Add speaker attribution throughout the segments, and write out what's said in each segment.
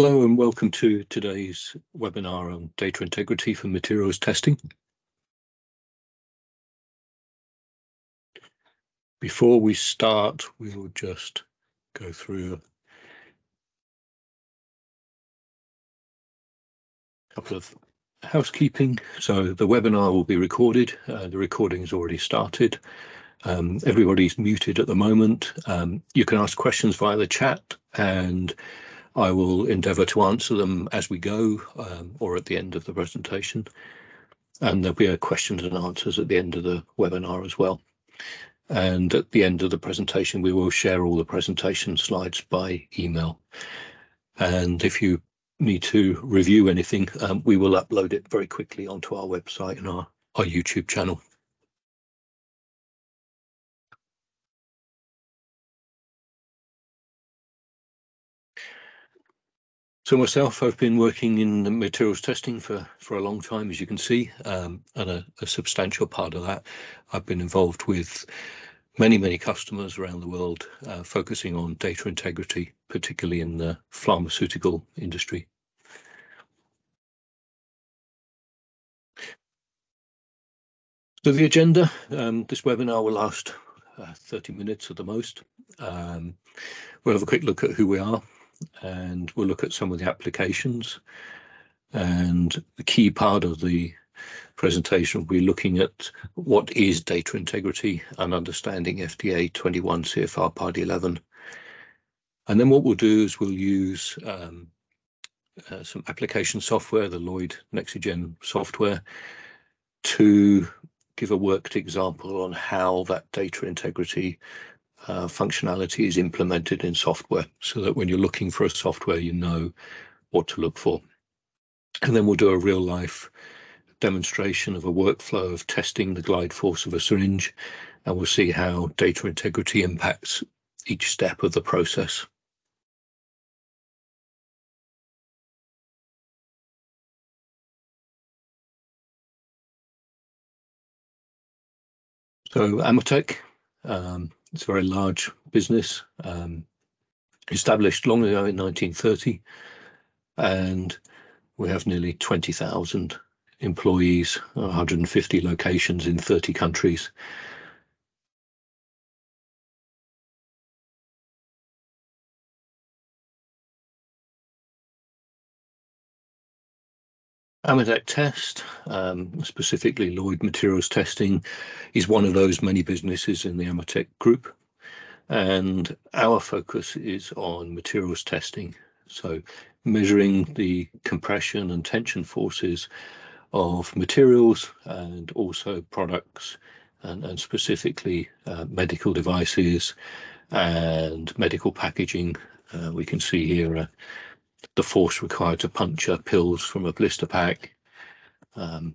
Speaker 1: Hello and welcome to today's webinar on data integrity for materials testing. Before we start, we will just go through a couple of housekeeping. So the webinar will be recorded. Uh, the recording has already started. Um, everybody's muted at the moment. Um, you can ask questions via the chat and I will endeavour to answer them as we go um, or at the end of the presentation. And there'll be a questions and answers at the end of the webinar as well. And at the end of the presentation, we will share all the presentation slides by email. And if you need to review anything, um, we will upload it very quickly onto our website and our, our YouTube channel. So myself, I've been working in materials testing for, for a long time, as you can see, um, and a, a, substantial part of that, I've been involved with many, many customers around the world, uh, focusing on data integrity, particularly in the pharmaceutical industry. So the agenda, um, this webinar will last uh, 30 minutes at the most. Um, we'll have a quick look at who we are, and we'll look at some of the applications. And the key part of the presentation will be looking at what is data integrity and understanding FDA 21 CFR Part 11. And then what we'll do is we'll use um, uh, some application software, the Lloyd NEXYGEN software, to give a worked example on how that data integrity uh, functionality is implemented in software so that when you're looking for a software, you know what to look for. And then we'll do a real life demonstration of a workflow of testing the glide force of a syringe, and we'll see how data integrity impacts each step of the process. So Ametek um, it's a very large business, um, established long ago in 1930, and we have nearly 20,000 employees, 150 locations in 30 countries. Ametek Test, um, specifically Lloyd Materials Testing, is one of those many businesses in the Ametek group. And our focus is on materials testing. So measuring the compression and tension forces of materials and also products and, and specifically uh, medical devices and medical packaging. Uh, we can see here the force required to puncture pills from a blister pack. Um,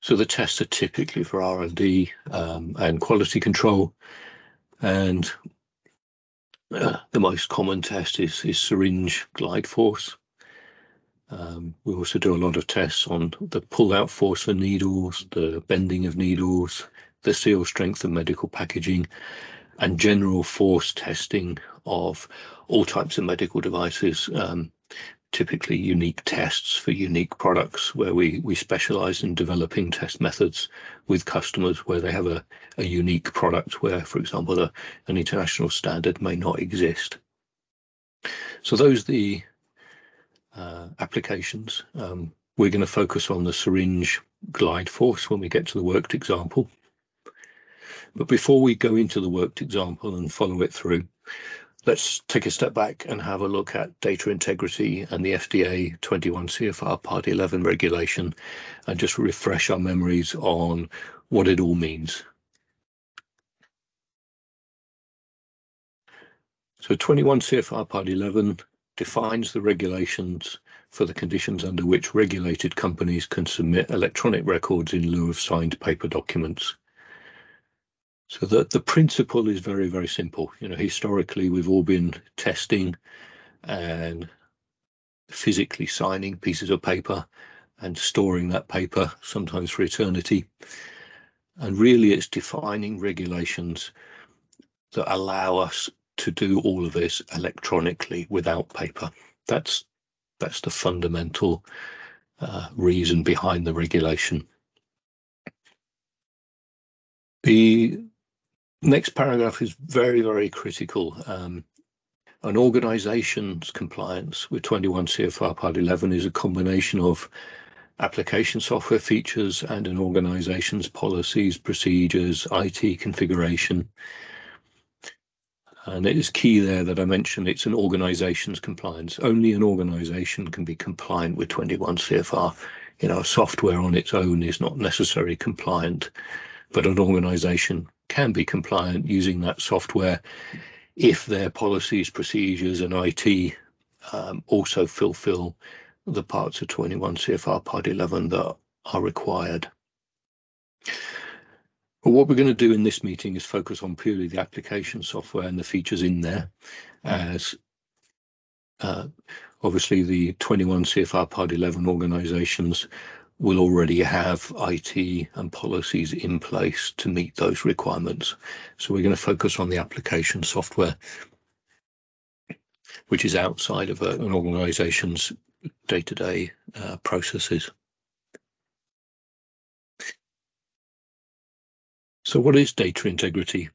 Speaker 1: so the tests are typically for R&D um, and quality control, and uh, the most common test is, is syringe glide force. Um, we also do a lot of tests on the pull-out force for needles, the bending of needles, the seal strength of medical packaging, and general force testing of all types of medical devices, um, typically unique tests for unique products where we, we specialize in developing test methods with customers where they have a, a unique product where, for example, a, an international standard may not exist. So those are the uh, applications. Um, we're going to focus on the syringe glide force when we get to the worked example. But before we go into the worked example and follow it through, let's take a step back and have a look at data integrity and the FDA 21 CFR Part 11 regulation and just refresh our memories on what it all means. So 21 CFR Part 11 defines the regulations for the conditions under which regulated companies can submit electronic records in lieu of signed paper documents. So the, the principle is very, very simple. You know, historically, we've all been testing and physically signing pieces of paper and storing that paper, sometimes for eternity. And really, it's defining regulations that allow us to do all of this electronically without paper. That's that's the fundamental uh, reason behind the regulation. The next paragraph is very, very critical. Um, an organization's compliance with 21 CFR Part 11 is a combination of application software features and an organization's policies, procedures, IT configuration. And it is key there that I mentioned it's an organization's compliance. Only an organization can be compliant with 21 CFR. You know, software on its own is not necessarily compliant, but an organization can be compliant using that software if their policies, procedures, and IT um, also fulfill the parts of 21 CFR Part 11 that are required. But what we're going to do in this meeting is focus on purely the application software and the features in there as uh, obviously the 21 CFR Part 11 organizations will already have IT and policies in place to meet those requirements. So we're going to focus on the application software, which is outside of a, an organization's day-to-day uh, processes. So what is data integrity?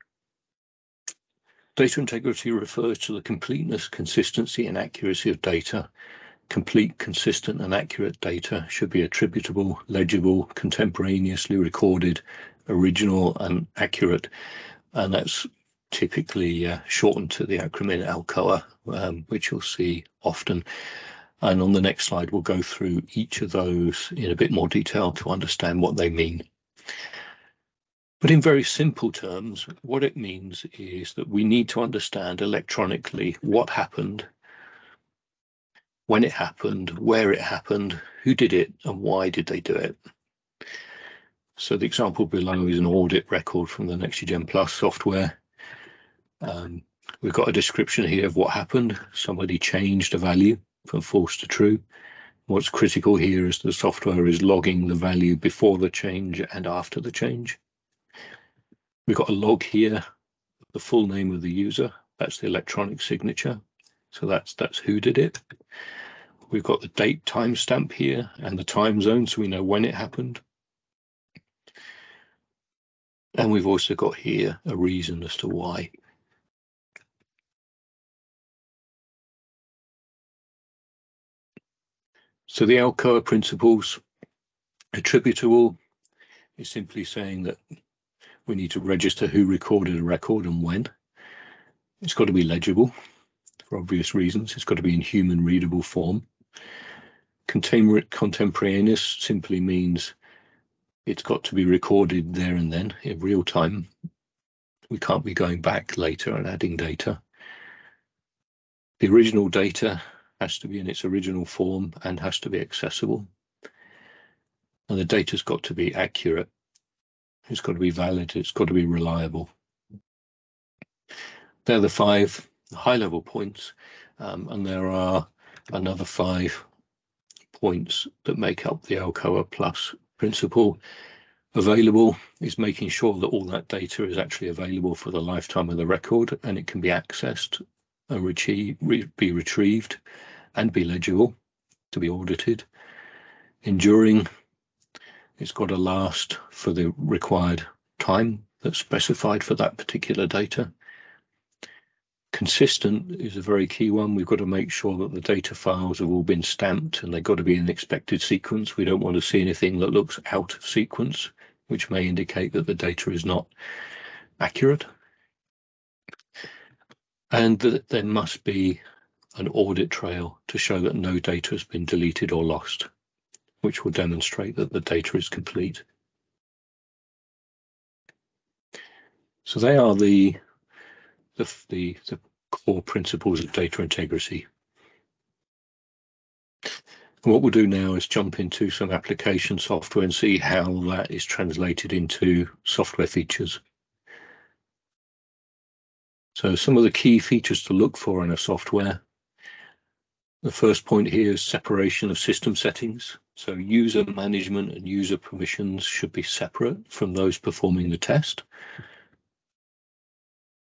Speaker 1: Data integrity refers to the completeness, consistency and accuracy of data. Complete, consistent and accurate data should be attributable, legible, contemporaneously recorded, original and accurate. And that's typically uh, shortened to the acronym ALCOA, um, which you'll see often. And on the next slide, we'll go through each of those in a bit more detail to understand what they mean. But in very simple terms, what it means is that we need to understand electronically what happened, when it happened, where it happened, who did it, and why did they do it. So the example below is an audit record from the NEXYGEN Plus software. Um, we've got a description here of what happened. Somebody changed a value from false to true. What's critical here is the software is logging the value before the change and after the change. We've got a log here, the full name of the user. That's the electronic signature. So that's that's who did it. We've got the date timestamp here and the time zone, so we know when it happened. And we've also got here a reason as to why. So the Alcoa principles attributable is simply saying that we need to register who recorded a record and when. It's got to be legible for obvious reasons. It's got to be in human readable form. Contemporaneous simply means it's got to be recorded there and then in real time. We can't be going back later and adding data. The original data has to be in its original form and has to be accessible. And the data's got to be accurate. It's got to be valid. It's got to be reliable. They're the five high level points. Um, and there are another five points that make up the Alcoa Plus principle. Available is making sure that all that data is actually available for the lifetime of the record and it can be accessed and be retrieved and be legible to be audited. Enduring, it's got to last for the required time that's specified for that particular data. Consistent is a very key one. We've got to make sure that the data files have all been stamped and they've got to be in the expected sequence. We don't want to see anything that looks out of sequence, which may indicate that the data is not accurate. And that there must be an audit trail to show that no data has been deleted or lost, which will demonstrate that the data is complete. So they are the, the, the, the core principles of data integrity. And what we'll do now is jump into some application software and see how that is translated into software features. So some of the key features to look for in a software the first point here is separation of system settings. So user management and user permissions should be separate from those performing the test.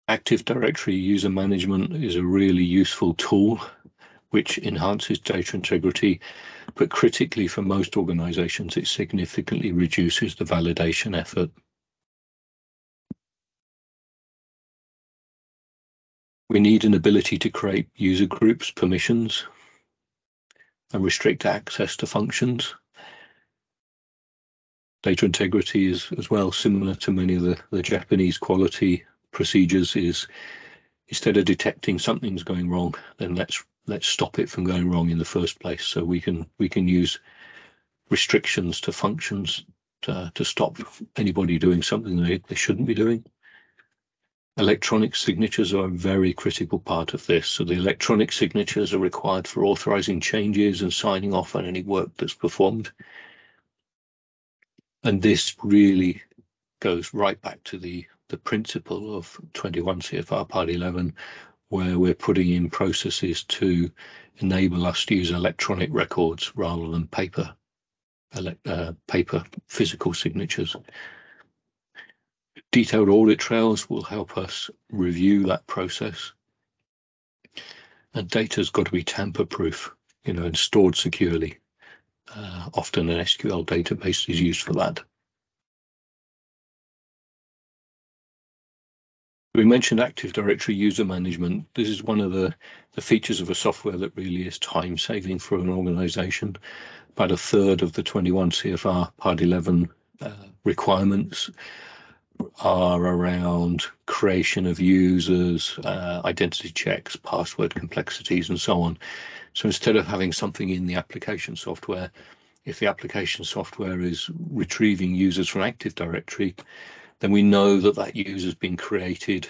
Speaker 1: Active Directory user management is a really useful tool which enhances data integrity, but critically for most organizations, it significantly reduces the validation effort. We need an ability to create user groups, permissions, and restrict access to functions. Data integrity is as well similar to many of the, the Japanese quality procedures is instead of detecting something's going wrong, then let's let's stop it from going wrong in the first place. So we can we can use restrictions to functions to, to stop anybody doing something they, they shouldn't be doing. Electronic signatures are a very critical part of this. So the electronic signatures are required for authorizing changes and signing off on any work that's performed. And this really goes right back to the, the principle of 21 CFR Part 11, where we're putting in processes to enable us to use electronic records rather than paper, uh, paper physical signatures. Detailed audit trails will help us review that process. And data's got to be tamper proof, you know, and stored securely. Uh, often an SQL database is used for that. We mentioned Active Directory user management. This is one of the, the features of a software that really is time saving for an organization. About a third of the 21 CFR Part 11 uh, requirements are around creation of users, uh, identity checks, password complexities, and so on. So instead of having something in the application software, if the application software is retrieving users from Active Directory, then we know that that user has been created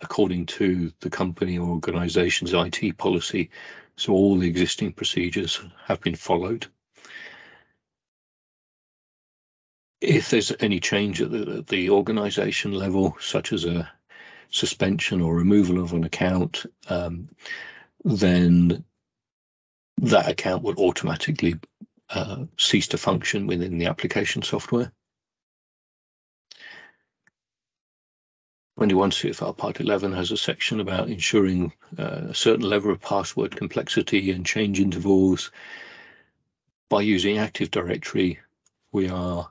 Speaker 1: according to the company or organization's IT policy. So all the existing procedures have been followed. If there's any change at the, at the organization level, such as a suspension or removal of an account, um, then that account will automatically uh, cease to function within the application software. 21 CFR Part 11 has a section about ensuring uh, a certain level of password complexity and change intervals. By using Active Directory, we are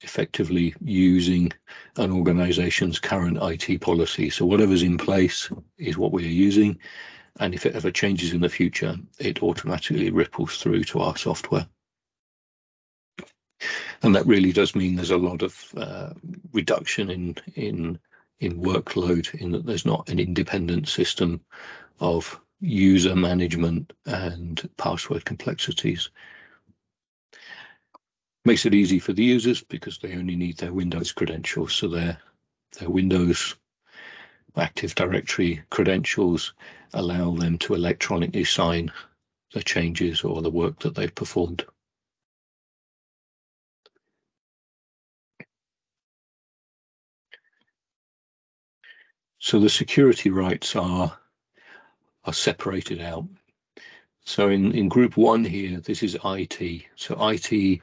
Speaker 1: effectively using an organization's current IT policy. So whatever's in place is what we are using. And if it ever changes in the future, it automatically ripples through to our software. And that really does mean there's a lot of uh, reduction in, in in workload in that there's not an independent system of user management and password complexities. Makes it easy for the users because they only need their Windows credentials. So their, their Windows Active Directory credentials allow them to electronically sign the changes or the work that they've performed. So the security rights are are separated out. So in, in group one here, this is IT. So IT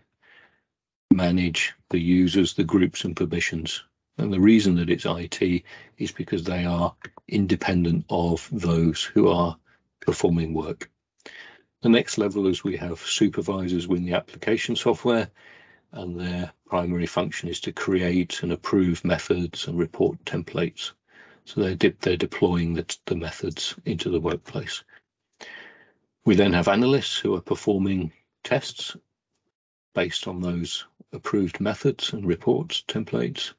Speaker 1: manage the users, the groups and permissions. And the reason that it's IT is because they are independent of those who are performing work. The next level is we have supervisors within the application software and their primary function is to create and approve methods and report templates. So they're, de they're deploying the, the methods into the workplace. We then have analysts who are performing tests based on those approved methods and reports templates.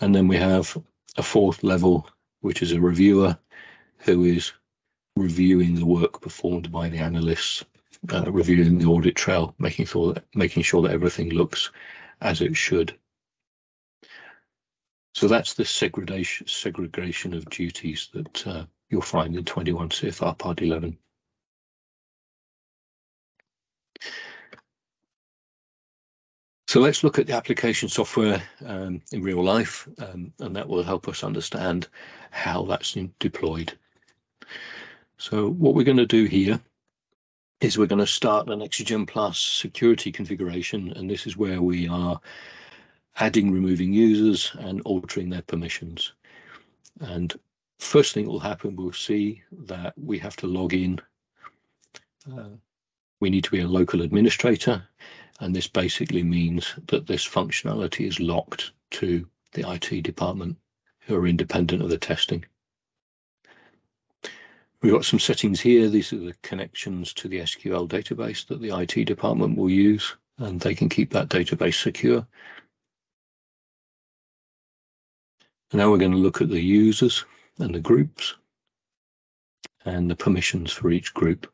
Speaker 1: And then we have a fourth level, which is a reviewer who is reviewing the work performed by the analysts, uh, reviewing the audit trail, making sure that, making sure that everything looks as it should. So that's the segregation segregation of duties that uh, you'll find in 21 CFR Part 11. So let's look at the application software um, in real life, um, and that will help us understand how that's deployed. So what we're going to do here is we're going to start an NEXYGEN Plus security configuration, and this is where we are adding, removing users and altering their permissions. And first thing that will happen, we'll see that we have to log in. Uh, we need to be a local administrator, and this basically means that this functionality is locked to the IT department who are independent of the testing. We've got some settings here. These are the connections to the SQL database that the IT department will use, and they can keep that database secure. Now we're going to look at the users and the groups and the permissions for each group.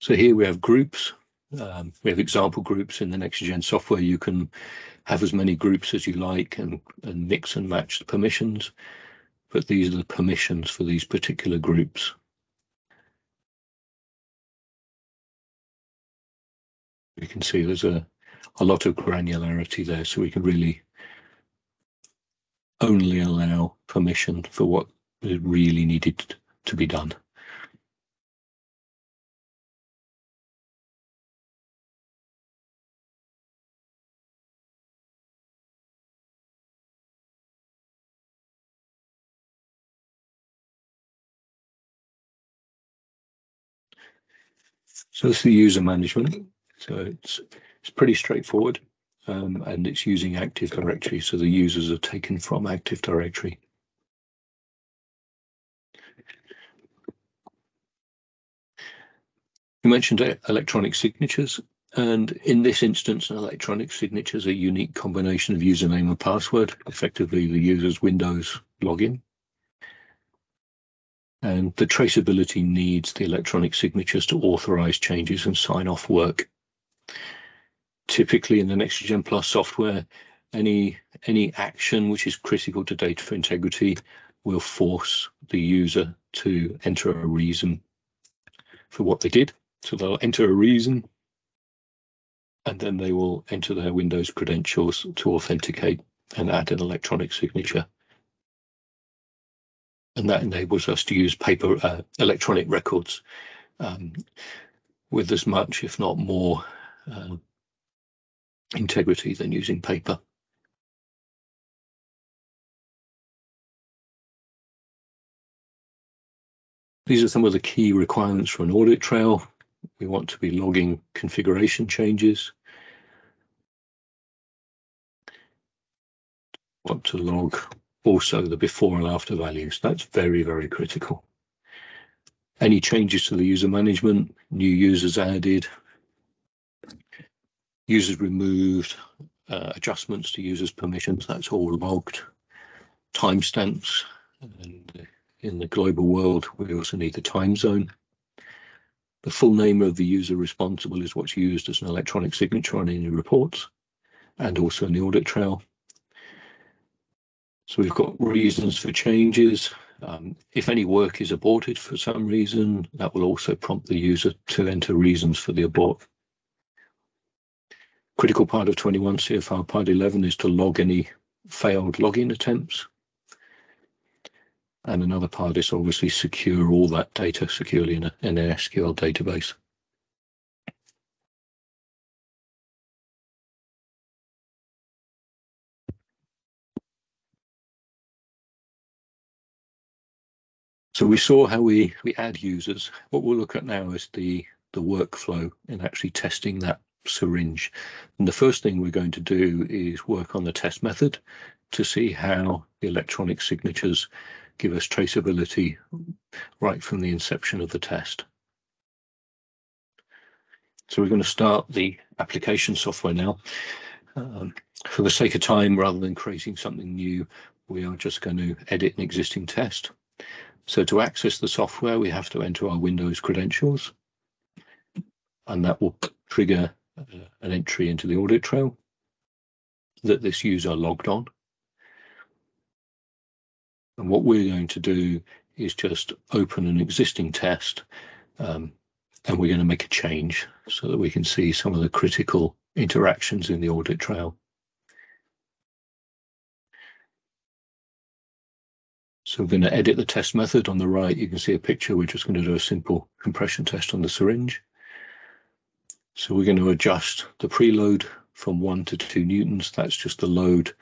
Speaker 1: So here we have groups. Um, we have example groups in the NEXYGEN software. You can have as many groups as you like and, and mix and match the permissions, but these are the permissions for these particular groups. You can see there's a, a lot of granularity there, so we can really only allow permission for what is really needed to be done. So this is the user management. So it's it's pretty straightforward um, and it's using Active Directory. So the users are taken from Active Directory. You mentioned electronic signatures, and in this instance, an electronic signature is a unique combination of username and password, effectively the user's Windows login. And the traceability needs the electronic signatures to authorize changes and sign off work typically in the NEXYGEN Plus software, any any action which is critical to data for integrity will force the user to enter a reason for what they did. So they'll enter a reason and then they will enter their Windows credentials to authenticate and add an electronic signature. And that enables us to use paper uh, electronic records um, with as much, if not more, uh, integrity than using paper. These are some of the key requirements for an audit trail. We want to be logging configuration changes. Want to log also the before and after values. That's very, very critical. Any changes to the user management, new users added, users removed, uh, adjustments to users' permissions, that's all logged. Timestamps, and in the global world, we also need the time zone. The full name of the user responsible is what's used as an electronic signature on any reports and also in the audit trail. So we've got reasons for changes. Um, if any work is aborted for some reason, that will also prompt the user to enter reasons for the abort critical part of 21 CFR Part 11 is to log any failed login attempts. And another part is obviously secure all that data securely in, a, in an SQL database. So we saw how we, we add users. What we'll look at now is the, the workflow in actually testing that syringe. And the first thing we're going to do is work on the test method to see how the electronic signatures give us traceability right from the inception of the test. So we're going to start the application software now. Um, for the sake of time, rather than creating something new, we are just going to edit an existing test. So to access the software, we have to enter our Windows credentials, and that will trigger an entry into the audit trail that this user logged on. And what we're going to do is just open an existing test um, and we're going to make a change so that we can see some of the critical interactions in the audit trail. So we're going to edit the test method on the right. You can see a picture. We're just going to do a simple compression test on the syringe. So we're going to adjust the preload from one to two newtons. That's just the load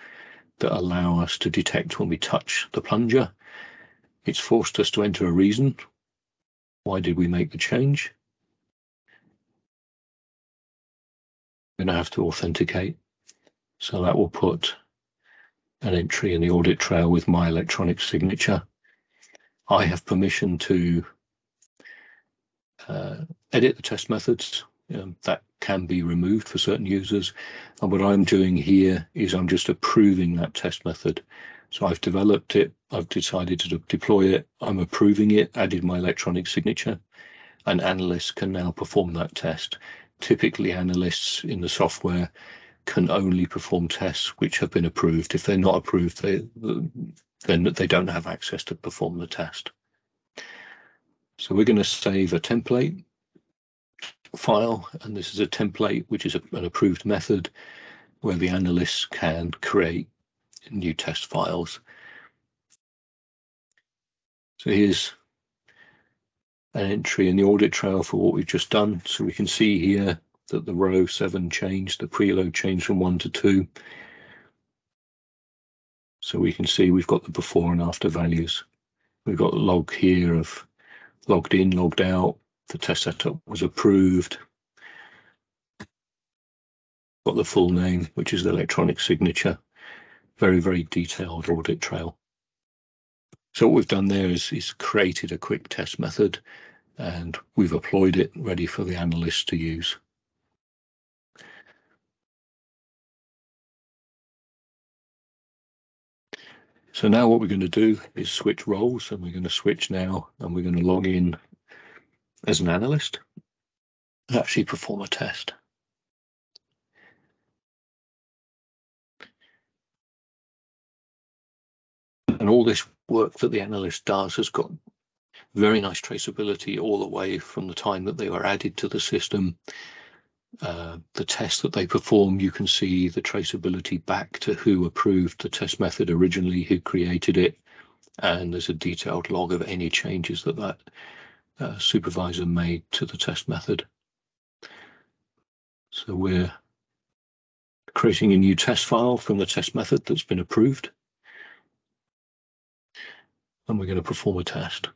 Speaker 1: that allow us to detect when we touch the plunger. It's forced us to enter a reason. Why did we make the change? We're going to have to authenticate. So that will put an entry in the audit trail with my electronic signature. I have permission to uh, edit the test methods. Um, that can be removed for certain users. And what I'm doing here is I'm just approving that test method. So I've developed it, I've decided to deploy it, I'm approving it, added my electronic signature, and analysts can now perform that test. Typically, analysts in the software can only perform tests which have been approved. If they're not approved, they, then they don't have access to perform the test. So we're going to save a template file, and this is a template which is a, an approved method where the analysts can create new test files. So here's an entry in the audit trail for what we've just done. So we can see here that the row 7 changed, the preload changed from 1 to 2. So we can see we've got the before and after values. We've got log here of logged in, logged out, the test setup was approved. Got the full name, which is the electronic signature. Very, very detailed audit trail. So what we've done there is, is created a quick test method and we've employed it ready for the analyst to use. So now what we're going to do is switch roles and we're going to switch now and we're going to log in as an analyst actually perform a test. And all this work that the analyst does has got very nice traceability all the way from the time that they were added to the system uh, the test that they perform, you can see the traceability back to who approved the test method originally, who created it, and there's a detailed log of any changes that that uh, supervisor made to the test method. So we're creating a new test file from the test method that's been approved. And we're going to perform a test.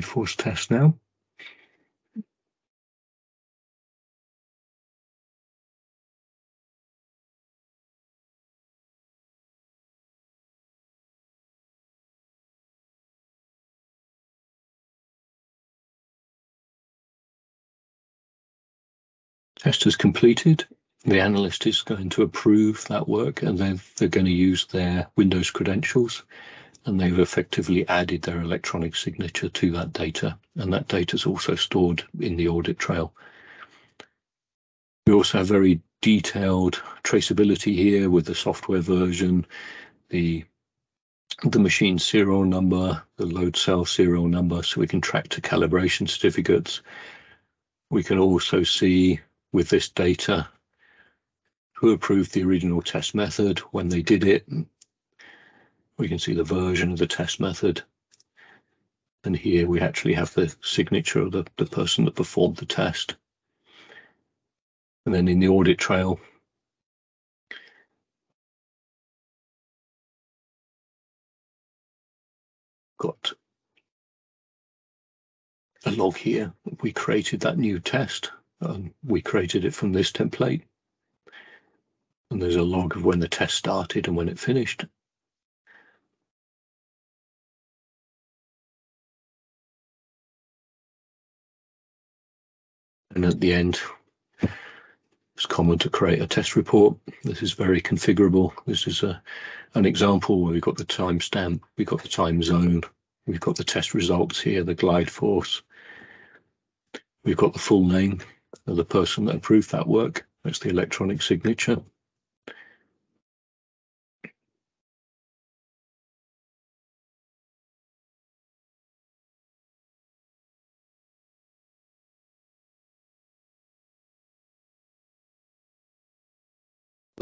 Speaker 1: Force test now. Test is completed. The analyst is going to approve that work and then they're going to use their Windows credentials and they've effectively added their electronic signature to that data, and that data is also stored in the audit trail. We also have very detailed traceability here with the software version, the the machine serial number, the load cell serial number, so we can track to calibration certificates. We can also see with this data who approved the original test method, when they did it, we can see the version of the test method. And here we actually have the signature of the, the person that performed the test. And then in the audit trail, got a log here. We created that new test. and we created it from this template. And there's a log of when the test started and when it finished. And at the end, it's common to create a test report. This is very configurable. This is a, an example where we've got the timestamp, we've got the time zone, we've got the test results here, the glide force. We've got the full name, of the person that approved that work. That's the electronic signature.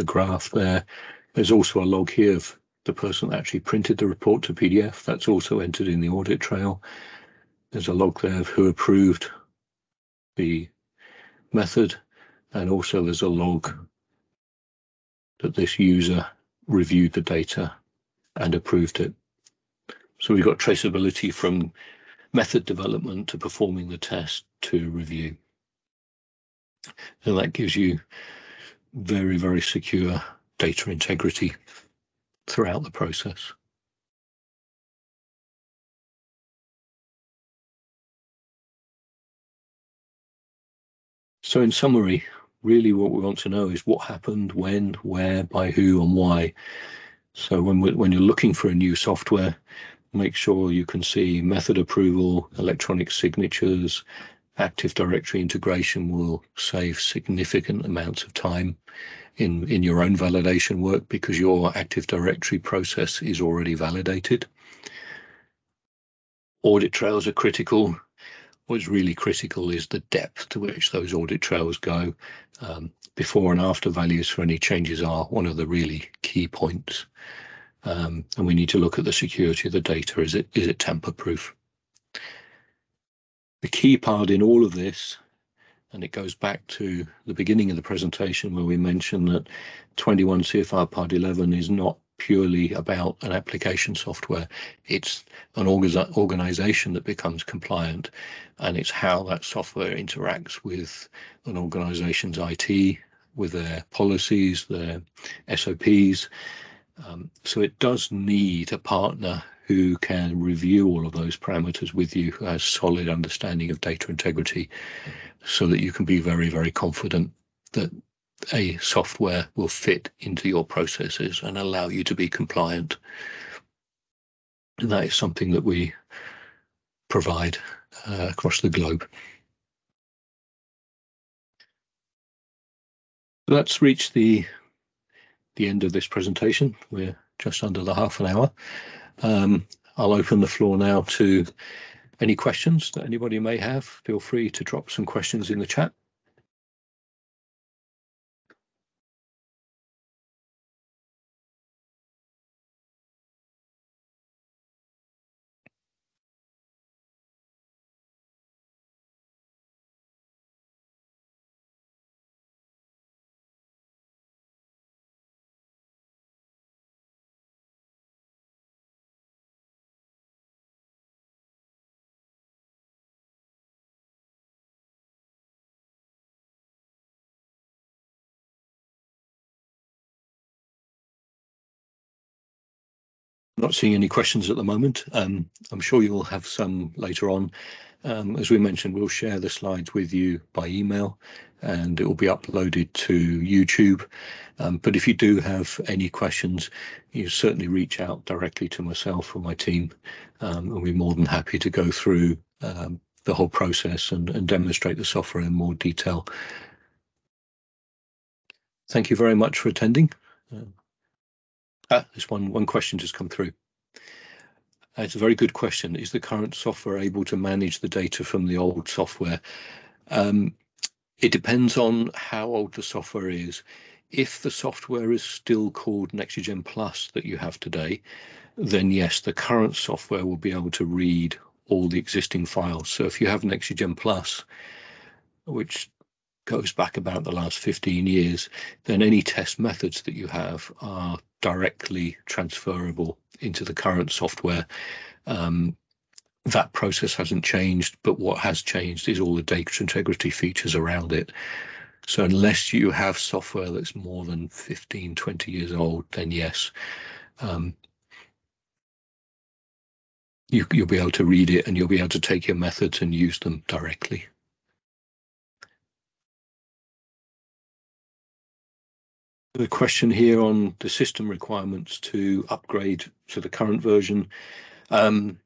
Speaker 1: The graph there. There's also a log here of the person that actually printed the report to PDF. That's also entered in the audit trail. There's a log there of who approved the method, and also there's a log that this user reviewed the data and approved it. So we've got traceability from method development to performing the test to review. And that gives you very, very secure data integrity throughout the process. So in summary, really what we want to know is what happened, when, where, by who and why. So when, when you're looking for a new software, make sure you can see method approval, electronic signatures, Active Directory integration will save significant amounts of time in, in your own validation work because your Active Directory process is already validated. Audit trails are critical. What's really critical is the depth to which those audit trails go. Um, before and after values for any changes are one of the really key points. Um, and we need to look at the security of the data. Is it is it tamper proof? The key part in all of this, and it goes back to the beginning of the presentation where we mentioned that 21 CFR Part 11 is not purely about an application software. It's an organization that becomes compliant, and it's how that software interacts with an organization's IT, with their policies, their SOPs. Um, so it does need a partner who can review all of those parameters with you, who has solid understanding of data integrity, so that you can be very, very confident that a software will fit into your processes and allow you to be compliant. And that is something that we provide uh, across the globe. That's reached the the end of this presentation. We're just under the half an hour. Um, I'll open the floor now to any questions that anybody may have. Feel free to drop some questions in the chat. Not seeing any questions at the moment. Um, I'm sure you'll have some later on. Um, as we mentioned, we'll share the slides with you by email and it will be uploaded to YouTube. Um, but if you do have any questions, you certainly reach out directly to myself or my team um, and we're more than happy to go through um, the whole process and, and demonstrate the software in more detail. Thank you very much for attending. Um, Ah, this one one question just come through. Uh, it's a very good question. Is the current software able to manage the data from the old software? Um, it depends on how old the software is. If the software is still called NEXYGEN Plus that you have today, then yes, the current software will be able to read all the existing files. So if you have NEXYGEN Plus, which goes back about the last 15 years, then any test methods that you have are directly transferable into the current software. Um, that process hasn't changed, but what has changed is all the data integrity features around it. So unless you have software that's more than 15, 20 years old, then yes, um, you, you'll be able to read it and you'll be able to take your methods and use them directly. The question here on the system requirements to upgrade to the current version. Um,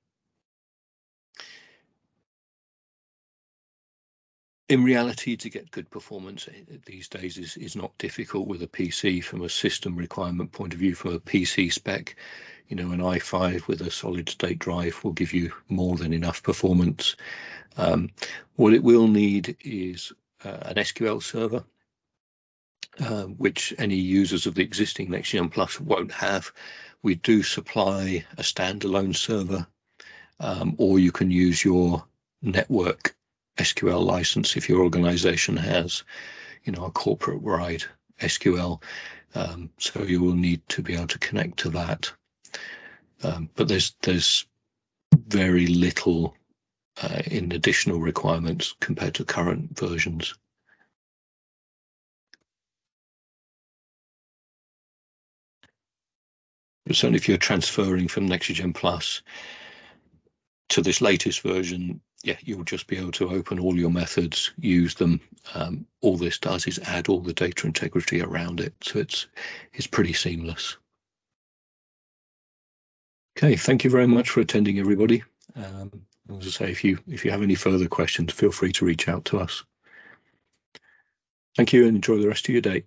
Speaker 1: in reality, to get good performance eh, these days is, is not difficult with a PC from a system requirement point of view, from a PC spec. You know, an i5 with a solid state drive will give you more than enough performance. Um, what it will need is uh, an SQL server, uh, which any users of the existing NEXYGEN Plus won't have. We do supply a standalone server, um, or you can use your network SQL license if your organization has, you know, a corporate wide SQL. Um, so you will need to be able to connect to that. Um, but there's there's very little uh, in additional requirements compared to current versions. Certainly if you're transferring from NEXYGEN Plus to this latest version, yeah, you'll just be able to open all your methods, use them. Um, all this does is add all the data integrity around it. So it's it's pretty seamless. Okay, thank you very much for attending, everybody. Um, as I say, if you if you have any further questions, feel free to reach out to us. Thank you and enjoy the rest of your day.